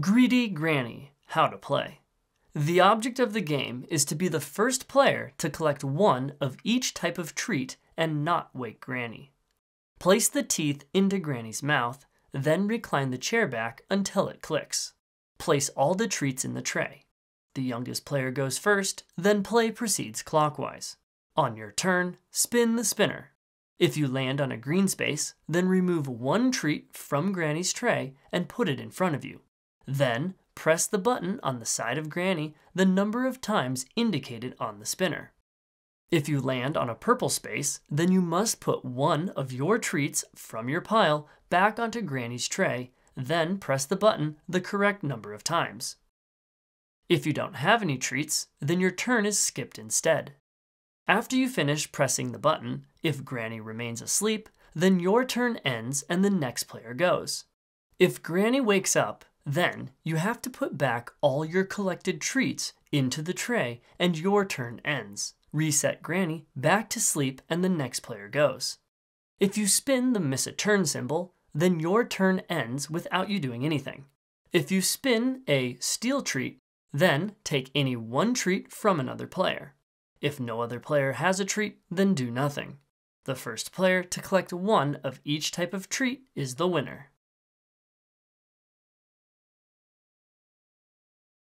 Greedy Granny How to Play. The object of the game is to be the first player to collect one of each type of treat and not wake Granny. Place the teeth into Granny's mouth, then recline the chair back until it clicks. Place all the treats in the tray. The youngest player goes first, then play proceeds clockwise. On your turn, spin the spinner. If you land on a green space, then remove one treat from Granny's tray and put it in front of you. Then, press the button on the side of Granny the number of times indicated on the spinner. If you land on a purple space, then you must put one of your treats from your pile back onto Granny's tray, then press the button the correct number of times. If you don't have any treats, then your turn is skipped instead. After you finish pressing the button, if Granny remains asleep, then your turn ends and the next player goes. If Granny wakes up, then you have to put back all your collected treats into the tray and your turn ends. Reset Granny back to sleep and the next player goes. If you spin the miss a turn symbol, then your turn ends without you doing anything. If you spin a steal treat, then take any one treat from another player. If no other player has a treat, then do nothing. The first player to collect one of each type of treat is the winner.